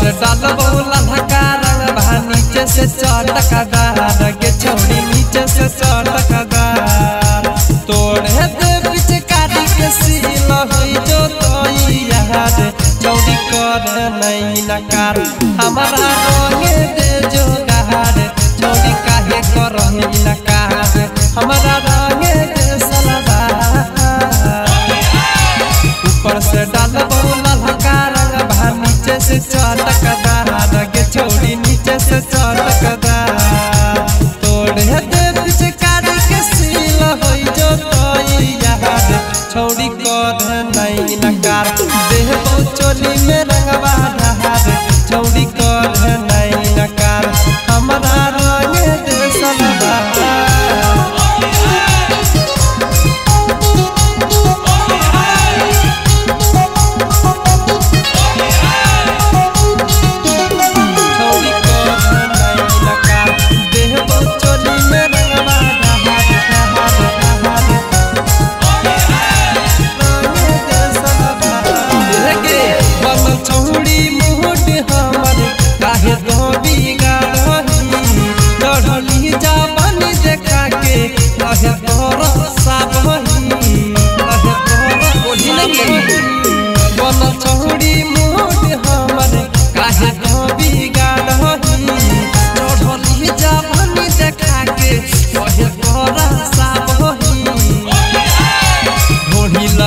से डालबो ललकार बा नीचे से चटकदार के छोड़ी, नीचे से चटकदार तोड़े दे पिचकारी के सील होई जो तोई यार चौड़ी कर नहीं नकार, हमारा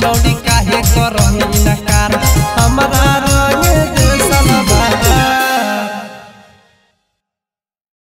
चौड़ी का काहे करही नकार